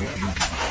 Yeah.